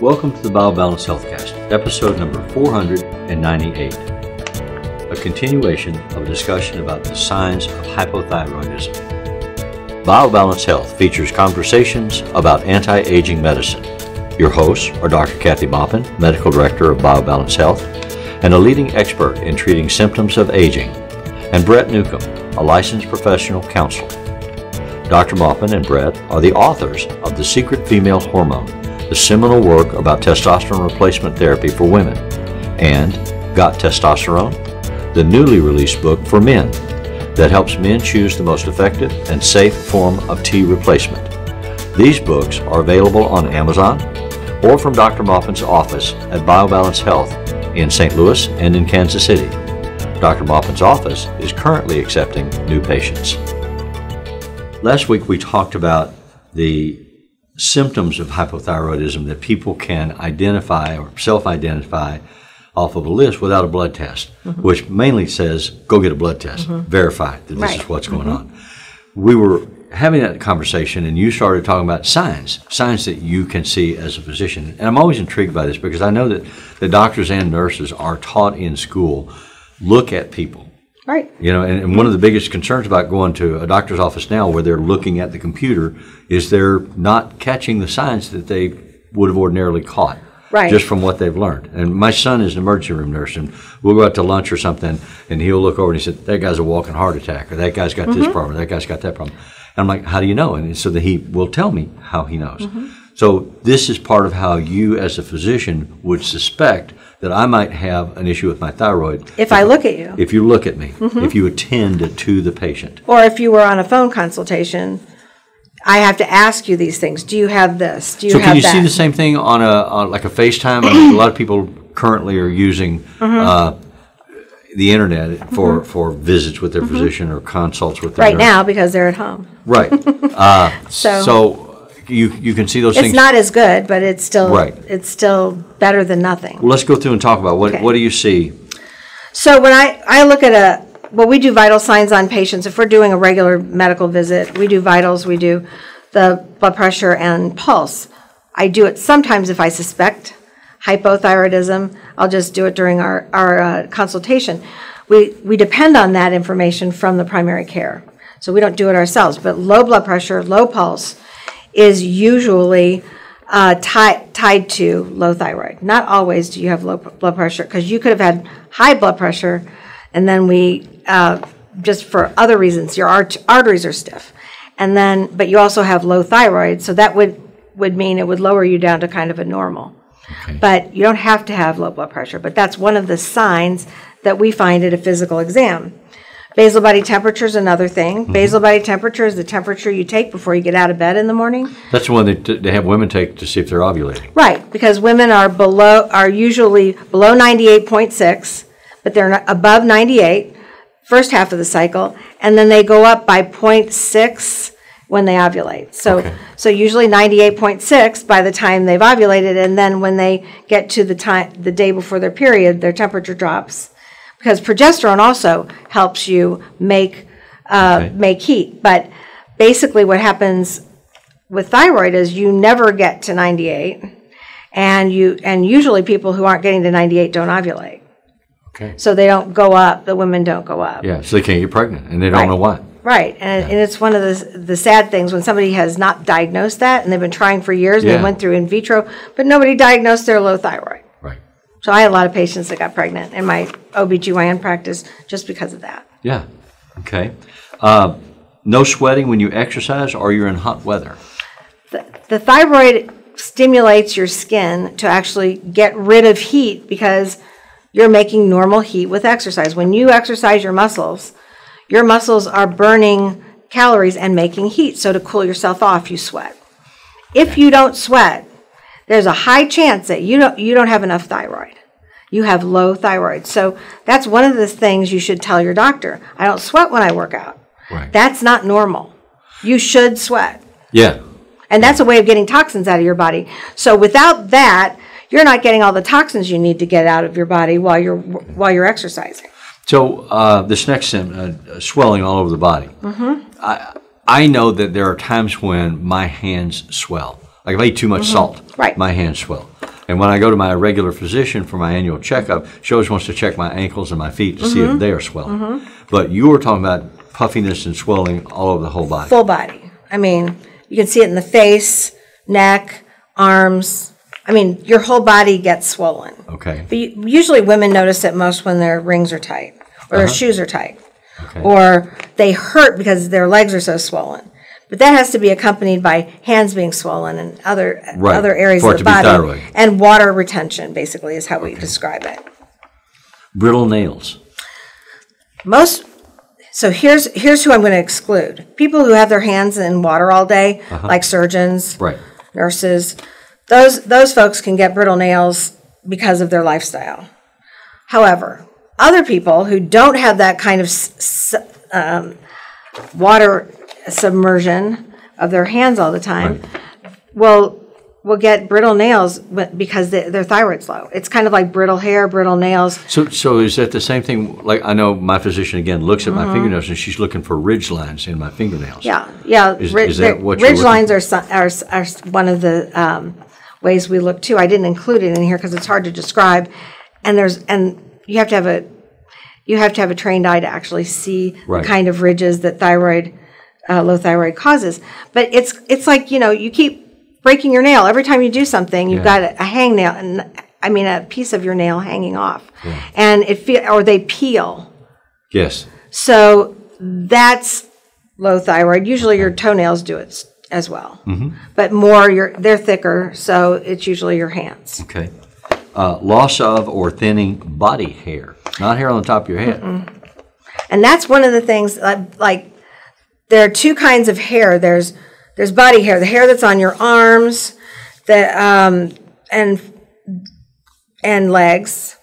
Welcome to the BioBalance Healthcast, episode number 498. A continuation of a discussion about the signs of hypothyroidism. BioBalance Health features conversations about anti aging medicine. Your hosts are Dr. Kathy Maupin, Medical Director of BioBalance Health, and a leading expert in treating symptoms of aging, and Brett Newcomb, a licensed professional counselor. Dr. Maupin and Brett are the authors of The Secret Female Hormone, the seminal work about testosterone replacement therapy for women, and Got Testosterone, the newly released book for men that helps men choose the most effective and safe form of T replacement. These books are available on Amazon or from Dr. Maupin's office at BioBalance Health in St. Louis and in Kansas City. Dr. Maupin's office is currently accepting new patients. Last week we talked about the symptoms of hypothyroidism that people can identify or self identify off of a list without a blood test, mm-hmm. which mainly says go get a blood test, mm-hmm. verify that this right. is what's going mm-hmm. on. We were having that conversation and you started talking about signs, signs that you can see as a physician. And I'm always intrigued by this because I know that the doctors and nurses are taught in school look at people Right. You know, and, and, one of the biggest concerns about going to a doctor's office now where they're looking at the computer is they're not catching the signs that they would have ordinarily caught. Right. Just from what they've learned. And my son is an emergency room nurse, and we'll go out to lunch or something, and he'll look over and he said, That guy's a walking heart attack, or that guy's got mm-hmm. this problem, or that guy's got that problem. And I'm like, How do you know? And so that he will tell me how he knows. Mm-hmm. So this is part of how you, as a physician, would suspect that I might have an issue with my thyroid. If, I look at you. If you look at me. Mm-hmm. If you attend to the patient. Or if you were on a phone consultation, I have to ask you these things. Do you have this? Do you so have can you that? see the same thing on a on like a FaceTime? I mean, a lot of people currently are using mm-hmm. uh, the internet for, mm-hmm. for visits with their mm-hmm. physician or consults with their right nurse. now because they're at home. Right. Uh, so, so you you can see those It's things. not as good, but it's still, Right. it's still better than nothing. let's go through and talk about what Okay. what do you see? So when I, I look at a, well, we do vital signs on patients. If we're doing a regular medical visit, we do vitals, we do the blood pressure and pulse. I do it sometimes if I suspect hypothyroidism. I'll just do it during our, our uh, consultation. We, we depend on that information from the primary care. So we don't do it ourselves. But low blood pressure, low pulse, is usually uh, tied tied to low thyroid. Not always do you have low blood pressure because you could have had high blood pressure, and then we uh, just for other reasons your art- arteries are stiff, and then but you also have low thyroid, so that would would mean it would lower you down to kind of a normal. Okay. But you don't have to have low blood pressure. But that's one of the signs that we find at a physical exam. Basal body temperature is another thing. Mm-hmm. Basal body temperature is the temperature you take before you get out of bed in the morning. That's the one they, they have women take to see if they're ovulating. Right, because women are below are usually below 98.6, but they're above 98 first half of the cycle, and then they go up by 0.6 when they ovulate. So okay. so usually 98.6 by the time they've ovulated and then when they get to the time the day before their period, their temperature drops because progesterone also helps you make uh, okay. make heat. But basically, what happens with thyroid is you never get to 98, and you and usually people who aren't getting to 98 don't ovulate. Okay. So they don't go up. The women don't go up. Yeah. So they can't get pregnant, and they don't right. know why. Right, and, yeah. and it's one of the the sad things when somebody has not diagnosed that, and they've been trying for years. Yeah. They went through in vitro, but nobody diagnosed their low thyroid. So I had a lot of patients that got pregnant in my OBGYN practice just because of that. Yeah. Okay. Uh, no sweating when you exercise or you're in hot weather. The, the thyroid stimulates your skin to actually get rid of heat because you're making normal heat with exercise. When you exercise your muscles, your muscles are burning calories and making heat. So to cool yourself off, you sweat. If you don't sweat, there's a high chance that you don't you don't have enough thyroid. You have low thyroid. So that's one of the things you should tell your doctor. I don't sweat when I work out. Right. That's not normal. You should sweat. Yeah. And that's a way of getting toxins out of your body. So without that, you're not getting all the toxins you need to get out of your body while you're while you're exercising. So uh, this next symptom, uh, swelling all over the body. Mm-hmm. I I know that there are times when my hands swell. Like if I eat too much mm-hmm. salt, right. my hands swell. And when I go to my regular physician for my annual checkup, she always wants to check my ankles and my feet to see Mm-hmm. if they are swelling. But you were talking about puffiness and swelling all over the whole body. full body. I mean, you can see it in the face, neck, arms. I mean, your whole body gets swollen. Okay. But usually women notice it most when their rings are tight or their shoes are tight. Uh-huh. Okay. Or they hurt because their legs are so swollen. But that has to be accompanied by hands being swollen and other Right, other areas of the body. And water retention, basically, is how we describe it. Brittle nails. Most so here's here's who I'm going to exclude. People who have their hands in water all day, like surgeons, Uh-huh. Right. nurses. Those those folks can get brittle nails because of their lifestyle. However, other people who don't have that kind of s- s- um, water submersion of their hands all the time will will get brittle nails but- because they, their thyroid's low. It's kind of like brittle hair, brittle nails. So, so is that the same thing? Like I know my physician again looks at my fingernails and she's looking for ridge lines in my fingernails. Mm-hmm. Yeah, yeah. Is- ri- is that what you're Ridge lines are, are, are one of the um, ways we look too. I didn't include it in here because it's hard to describe. And there's, and you have to have a, you have to have a trained eye to actually see the kind of ridges that thyroid, uh, low thyroid causes. But it's, it's like, you know, you keep breaking your nail. Every time you do something, you've Yeah. got a, a hangnail, and I mean, a piece of your nail hanging off. And it feel, or they peel. Yes. So that's low thyroid. Usually your toenails do it as well, but more your they're thicker, so it's usually your hands. Okay. Uh, loss of or thinning body hair, not hair on the top of your head. And that's one of the things like, like there are two kinds of hair. There's there's body hair, the hair that's on your arms, the um, and and legs,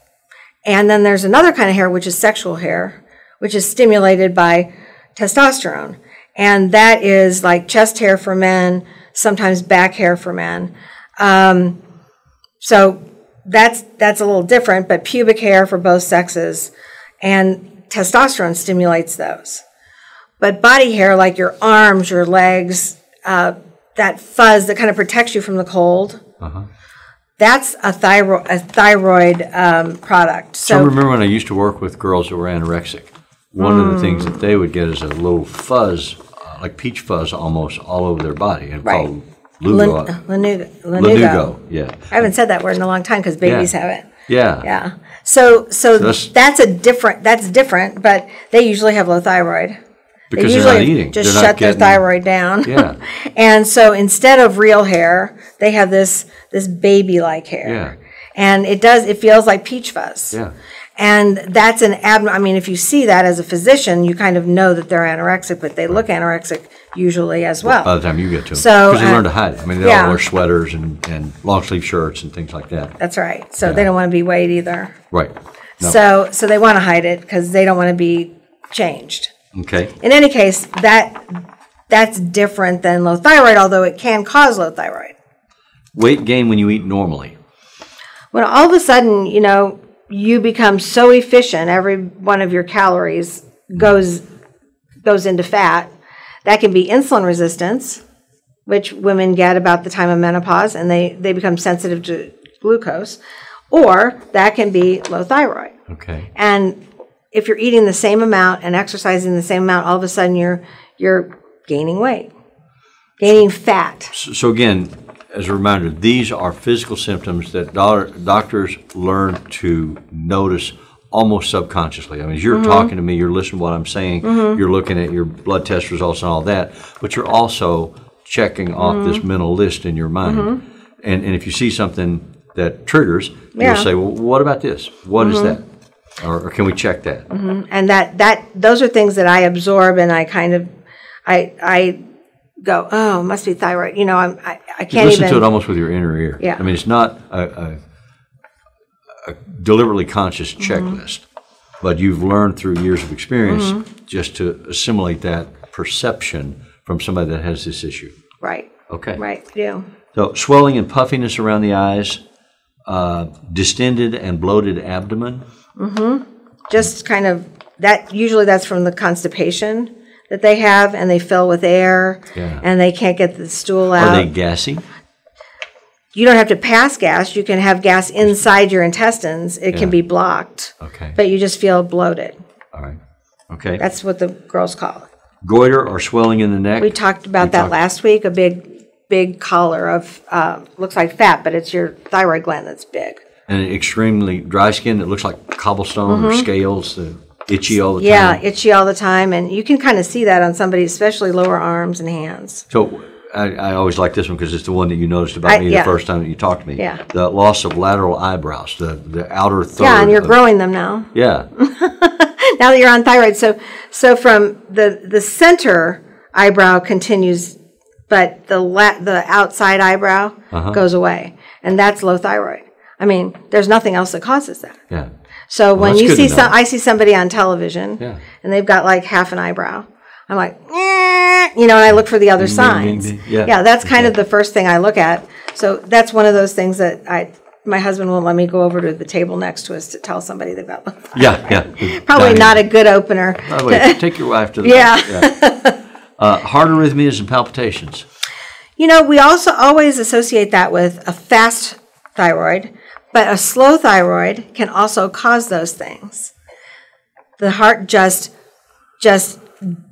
and then there's another kind of hair which is sexual hair, which is stimulated by testosterone, and that is like chest hair for men, sometimes back hair for men. Um, so that's that's a little different, but pubic hair for both sexes, and testosterone stimulates those. But body hair, like your arms, your legs, uh, that fuzz that kind of protects you from the cold, that's a thyroid a thyroid um, product. So I remember when I used to work with girls that were anorexic. One of the things that they would get is a little fuzz, uh, like peach fuzz, almost all over their body, and Right. called lugo. Lanugo, Lanugo. Lanugo. Yeah. I haven't said that word in a long time because babies Yeah. have it. Yeah. Yeah. So so that's- that's a different that's different, but they usually have low thyroid. Because they they're usually not eating. just They're not shut their thyroid down. Yeah. and so instead of real hair, they have this this baby like hair. Yeah. And it does it feels like peach fuzz. Yeah. And that's an ab I mean if you see that as a physician, you kind of know that they're anorexic, but they look anorexic usually as well. By the time you get to them. So, Because they uh, learn to hide it. I mean, they yeah. all wear sweaters and, and long sleeve shirts and things like that. that's right. So they don't want to be weighed either. Right. No. So so they want to hide it because they don't want to be changed. Okay. In any case, that that's different than low thyroid, although it can cause low thyroid. Weight gain when you eat normally. When all of a sudden, you know, you become so efficient, every one of your calories goes goes into fat. That can be insulin resistance, which women get about the time of menopause, and they they become sensitive to glucose, or that can be low thyroid. Okay. And if you're eating the same amount and exercising the same amount, all of a sudden you're you're gaining weight, gaining fat. So, again, as a reminder, these are physical symptoms that do- doctors learn to notice almost subconsciously. I mean, as you're Mm-hmm. talking to me, you're listening to what I'm saying, you're looking at your blood test results and all that, but you're also checking off this Mm-hmm. mental list in your mind. And, and if you see something that triggers, Yeah. you'll say, well, what about this? What is that? Or, or can we check that? and that that those are things that I absorb and I kind of I I go oh it must be thyroid you know I'm I, I can't listen even to it almost with your inner ear. Yeah. I mean, it's not a, a, a deliberately conscious Mm-hmm. checklist, but you've learned through years of experience Mm-hmm. just to assimilate that perception from somebody that has this issue. right Okay. right yeah So swelling and puffiness around the eyes, uh, distended and bloated abdomen. Just kind of that usually that's from the constipation that they have and they fill with air Yeah. and they can't get the stool out. Are they gassy? you don't have to pass gas. You can have gas inside your intestines. It Yeah. can be blocked, Okay, but you just feel bloated. all right. Okay. That's what the girls call it. Goiter or swelling in the neck? We talked about We that talked- last week, a big, big collar of, uh, looks like fat, but it's your thyroid gland that's big. And extremely dry skin that looks like cobblestone or scales, uh, itchy all the Mm-hmm. Yeah, itchy all the time, and you can kind of see that on somebody, especially lower arms and hands. So I, I always like this one because it's the one that you noticed about I- me yeah. the first time that you talked to me. Yeah. The loss of lateral eyebrows, the, the outer third. Yeah, and you're of- growing them now. Yeah, Now that you're on thyroid, so, so from the, the center eyebrow continues, but the la, the outside eyebrow Uh-huh. goes away, and that's low thyroid. I mean, there's nothing else that causes that. yeah. So when you see some. I see somebody on television, Yeah. and they've got like half an eyebrow. I'm like, "Eh," you know, and I look for the other signs. Yeah. yeah, that's kind of the first thing I look at. So that's one of those things that I, my husband won't let me go over to the table next to us to tell somebody they've got. Yeah, yeah. Probably Dining. not a good opener. By the way, take your wife to the. Yeah. Uh, heart arrhythmias and palpitations. You know, we also always associate that with a fast thyroid, but a slow thyroid can also cause those things. The heart just just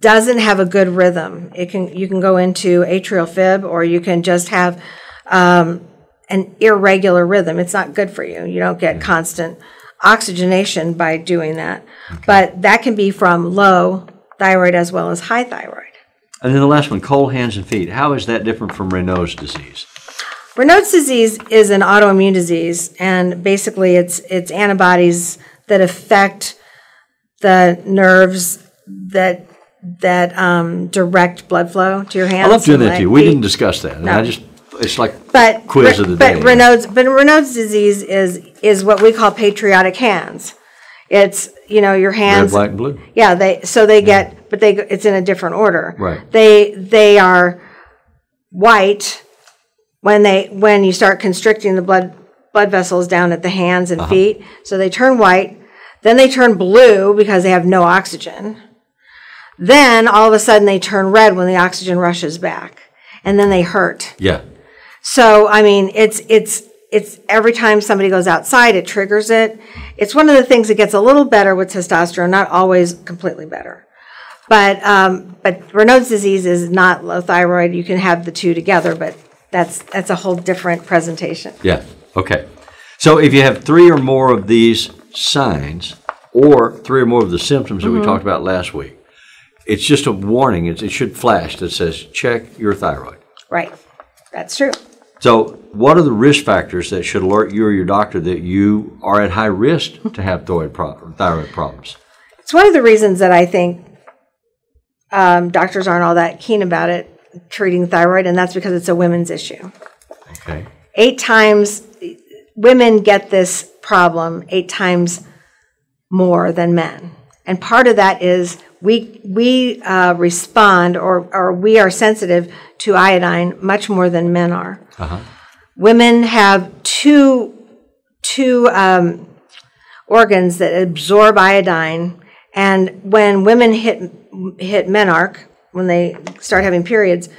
doesn't have a good rhythm. It can you can go into atrial fib or you can just have um, an irregular rhythm. It's not good for you. You don't get constant oxygenation by doing that. But that can be from low thyroid as well as high thyroid. And then the last one, cold hands and feet. How is that different from Raynaud's disease? Raynaud's disease is an autoimmune disease, and basically it's it's antibodies that affect the nerves that that um, direct blood flow to your hands. I love doing that to you. We didn't discuss that. And I just, it's like But quiz of the but day. Raynaud's but Raynaud's disease is is what we call patriotic hands. It's you know your red, hands. white, and blue. Yeah, they so they get, but they it's in a different order. Right. They they are white when they when you start constricting the blood blood vessels down at the hands Uh-huh. and feet. So they turn white. Then they turn blue because they have no oxygen. Then all of a sudden they turn red when the oxygen rushes back, and then they hurt. Yeah. So I mean, it's it's it's every time somebody goes outside, it triggers it. It's one of the things that gets a little better with testosterone, not always completely better. But um, but Raynaud's disease is not low thyroid. You can have the two together, but that's that's a whole different presentation. Yeah, okay. So if you have three or more of these signs, or three or more of the symptoms that Mm-hmm. we talked about last week, it's just a warning, it's, it should flash that says, check your thyroid. Right, that's true. So what are the risk factors that should alert you or your doctor that you are at high risk to have thyroid, pro- thyroid problems? It's one of the reasons that I think um, doctors aren't all that keen about it treating thyroid, and that's because it's a women's issue. Okay, eight times women get this problem eight times more than men and part of that is we we uh, respond or or we are sensitive to iodine much more than men are Uh-huh. women have two two um, organs that absorb iodine and when women hit hit menarche when they start having periods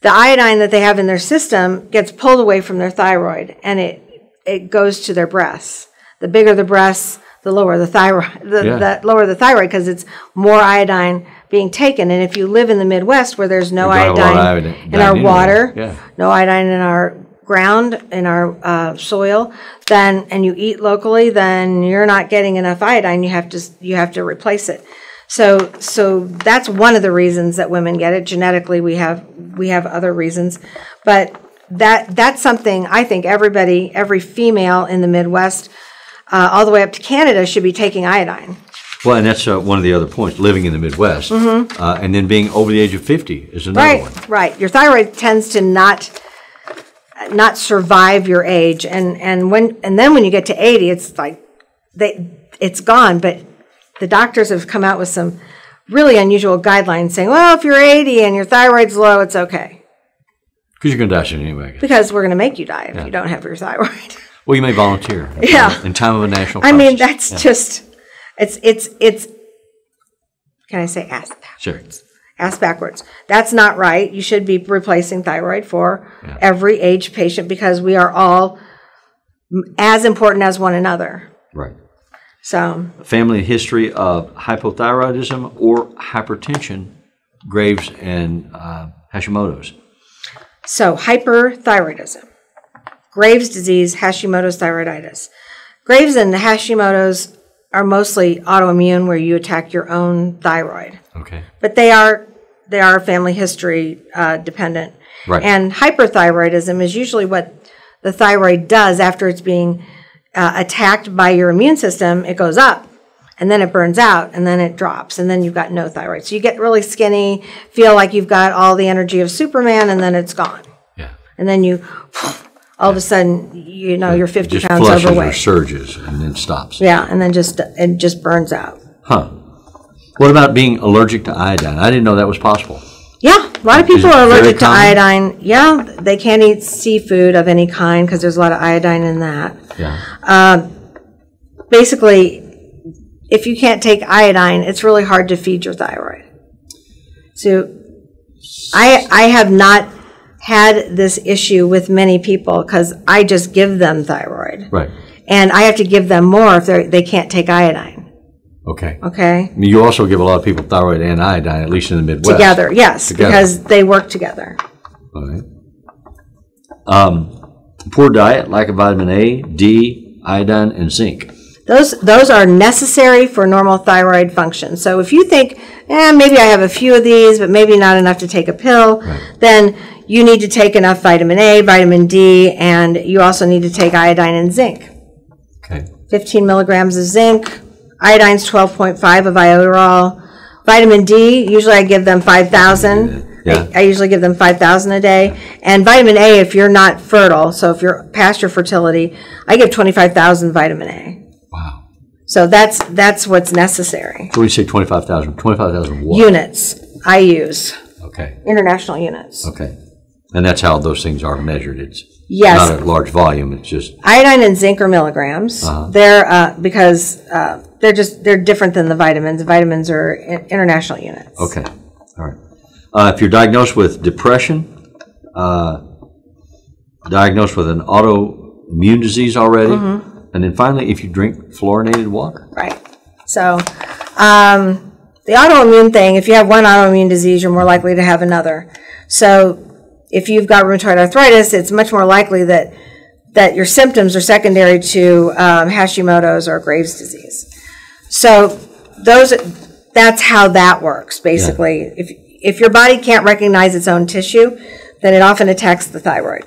the iodine that they have in their system gets pulled away from their thyroid and it it goes to their breasts. The bigger the breasts, the lower the thyroid, the, Yeah. the lower the thyroid because it's more iodine being taken. And if you live in the Midwest where there's no We've got a lot of iodine, iodine in our water, Yeah. no iodine in our ground, in our uh, soil, then and you eat locally, then you're not getting enough iodine. You have to you have to replace it. So so that's one of the reasons that women get it. Genetically, we have we have other reasons, but that that's something I think everybody, every female in the Midwest, uh, all the way up to Canada, should be taking iodine. well, and that's uh, one of the other points, living in the Midwest, uh, and then being over the age of 50 is another Right, one. right. Your thyroid tends to not not survive your age, and and when and then when you get to eighty, it's like they it's gone. But the doctors have come out with some really unusual guidelines saying, well, if you're eighty and your thyroid's low, it's okay Because you're going to die soon anyway. Because we're going to make you die if you don't have your thyroid. Well, you may volunteer. Yeah. In time of a national I mean, that's just it's it's it's. Can I say ass? Sure. ask backwards. That's not right. You should be replacing thyroid for every age patient because we are all as important as one another. Right. So, Family history of hypothyroidism or hypertension, Graves and uh, Hashimoto's. so hyperthyroidism, Graves' disease, Hashimoto's thyroiditis. Graves and Hashimoto's are mostly autoimmune where you attack your own thyroid. Okay. but they are they are family history uh, dependent. Right. And hyperthyroidism is usually what the thyroid does after it's being uh, attacked by your immune system. It goes up, and then it burns out, and then it drops, and then you've got no thyroid. So you get really skinny, feel like you've got all the energy of Superman, and then it's gone. Yeah. And then you, all of a sudden, you know, you're 50 Just pounds flushes or surges and then stops. Yeah, and then just it just burns out. Huh. What about being allergic to iodine? I didn't know that was possible. Yeah, a lot of people are allergic to common? iodine. Yeah, they can't eat seafood of any kind because there's a lot of iodine in that. Yeah. Um, basically, if you can't take iodine, it's really hard to feed your thyroid. So, I I have not had this issue with many people because I just give them thyroid, Right. and I have to give them more if they they can't take iodine. Okay. Okay, You also give a lot of people thyroid and iodine, at least in the Midwest. together, yes, Together. because they work together. All right. Um, poor diet, lack of vitamin A, D, iodine, and zinc. Those, those are necessary for normal thyroid function. So if you think, eh, maybe I have a few of these, but maybe not enough to take a pill, then you need to take enough vitamin A, vitamin D, and you also need to take iodine and zinc. Okay. 15 milligrams of zinc, iodine's 12.5 of iodoral. Vitamin D, usually I give them 5,000. Yeah. I I usually give them 5,000 a day. And vitamin A, if you're not fertile, so if you're past your fertility, I give 25,000 vitamin A. Wow. So that's, that's what's necessary. So we say 25,000. 25,000 what? Units I use, Okay. international units. Okay. And that's how those things are measured. It's Yes. not a large volume. It's just, Iodine and zinc are milligrams. Uh-huh. They're, uh, because, uh, they're just, they're different than the vitamins. Vitamins are international units. okay. All right. Uh, if you're diagnosed with depression, uh, diagnosed with an autoimmune disease already, Mm-hmm. and then finally, if you drink fluorinated water. Right. So, um, the autoimmune thing, if you have one autoimmune disease, you're more likely to have another. So, if you've got rheumatoid arthritis, it's much more likely that that your symptoms are secondary to um, Hashimoto's or Graves' disease. So, those that's how that works basically. If if your body can't recognize its own tissue, then it often attacks the thyroid.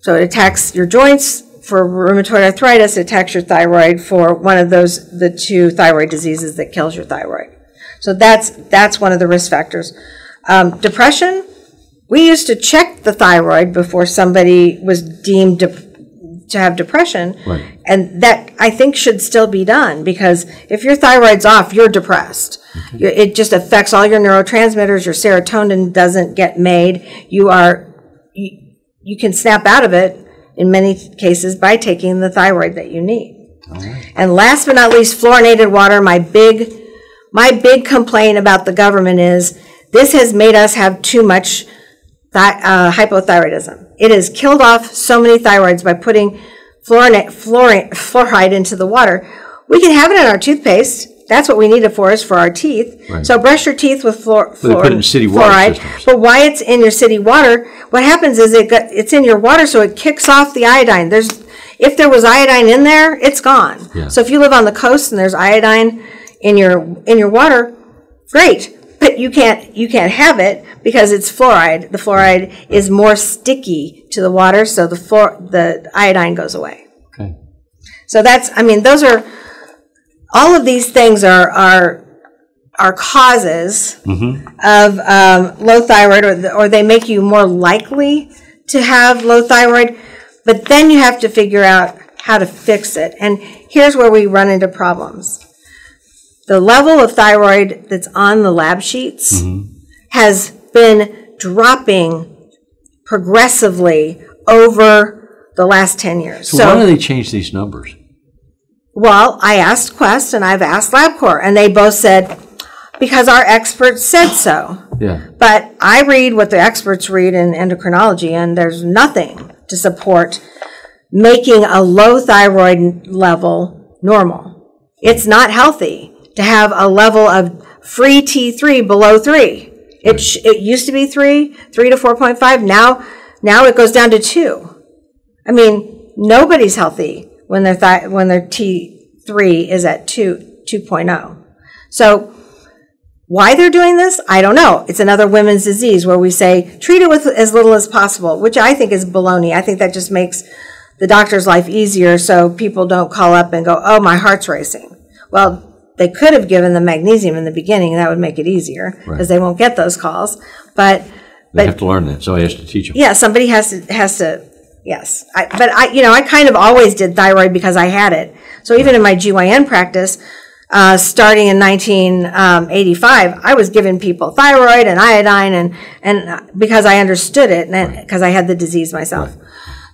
So it attacks your joints for rheumatoid arthritis, it attacks your thyroid for one of those, the two thyroid diseases that kills your thyroid. So that's, that's one of the risk factors. Um, depression, we used to check the thyroid before somebody was deemed dep- to have depression. Right. And that, I think, should still be done, because if your thyroid's off, you're depressed. You- It just affects all your neurotransmitters, your serotonin doesn't get made, you are, you, you can snap out of it in many cases by taking the thyroid that you need. And last but not least, fluorinated water. My big, my big complaint about the government is this has made us have too much thi- uh, hypothyroidism. It has killed off so many thyroids by putting fluorine, fluorine, fluoride into the water. We can have it in our toothpaste. That's what we need it for, is for our teeth. Right. So brush your teeth with fluor, they put it in fluor- city water fluoride. systems. But why it's in your city water, what happens is it got, it's in your water, so it kicks off the iodine. There's, if there was iodine in there, it's gone. Yeah. So if you live on the coast and there's iodine in your, in your water, great. But you can't, you can't have it because it's fluoride. The fluoride is more sticky to the water, so the fluor, the iodine goes away. Okay. So that's, I mean, those are, all of these things are, are, are causes of um, low thyroid, or, the- or they make you more likely to have low thyroid. But then you have to figure out how to fix it. And here's where we run into problems. The level of thyroid that's on the lab sheets mm-hmm. has been dropping progressively over the last 10 years. So, why do they change these numbers? Well, I asked Quest and I've asked LabCorp, and they both said, because our experts said so. Yeah. But I read what the experts read in endocrinology, and there's nothing to support making a low thyroid level normal. It's not healthy to have a level of free T3 below three. It, sh- it used to be three, three to 4.5. Now, now it goes down to two. I mean, nobody's healthy when their thi- when their T3 is at two, 2.0. So, why they're doing this, I don't know. It's another women's disease where we say treat it with as little as possible, which I think is baloney. I think that just makes the doctor's life easier so people don't call up and go, oh, my heart's racing. Well, they could have given them magnesium in the beginning, and that would make it easier because Right. they won't get those calls. But, They but have to learn that. Somebody has to teach them. yeah, somebody has to has to. Yes, I, but I, you know, I kind of always did thyroid because I had it. So even in my GYN practice, uh, starting in 1985, I was giving people thyroid and iodine, and and uh, because I understood it, and because I had the disease myself.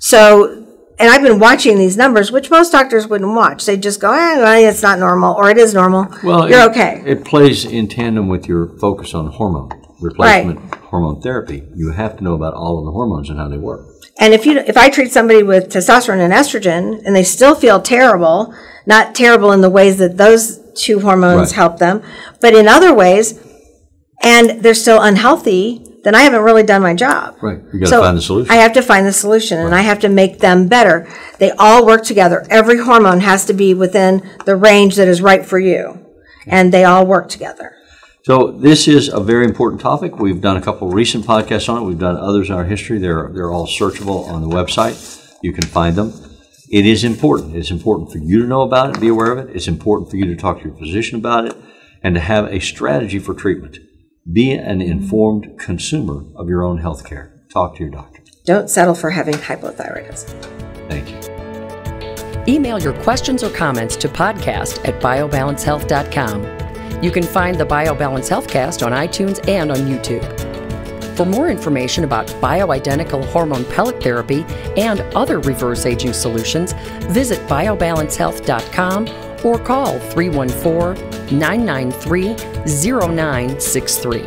So, and I've been watching these numbers, which most doctors wouldn't watch. They just go, eh, it's not normal, or it is normal. Well, you're it- okay. It plays in tandem with your focus on hormone replacement, hormone therapy. You have to know about all of the hormones and how they work. And if you if I treat somebody with testosterone and estrogen and they still feel terrible, not terrible in the ways that those two hormones Right. help them, but in other ways, and they're still unhealthy, then I haven't really done my job. Right. You got to So find the solution. I have to find the solution and I have to make them better. They all work together. Every hormone has to be within the range that is right for you. And they all work together. So this is a very important topic. We've done a couple of recent podcasts on it. We've done others in our history. They're they're all searchable on the website. You can find them. It is important. It's important for you to know about it, be aware of it. It's important for you to talk to your physician about it, and to have a strategy for treatment. Be an informed consumer of your own health care. Talk to your doctor. Don't settle for having hypothyroidism. Thank you. Email your questions or comments to podcast at biobalancehealth.com. You can find the BioBalance Healthcast on iTunes and on YouTube. For more information about bioidentical hormone pellet therapy and other reverse aging solutions, visit biobalancehealth.com or call 314 993 0963.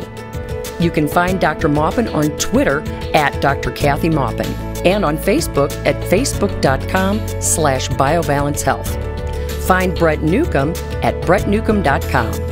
You can find Dr. Maupin on Twitter at Dr. Kathy Maupin and on Facebook at facebook.com slash biobalancehealth. Find Brett Newcomb at brettnewcomb.com.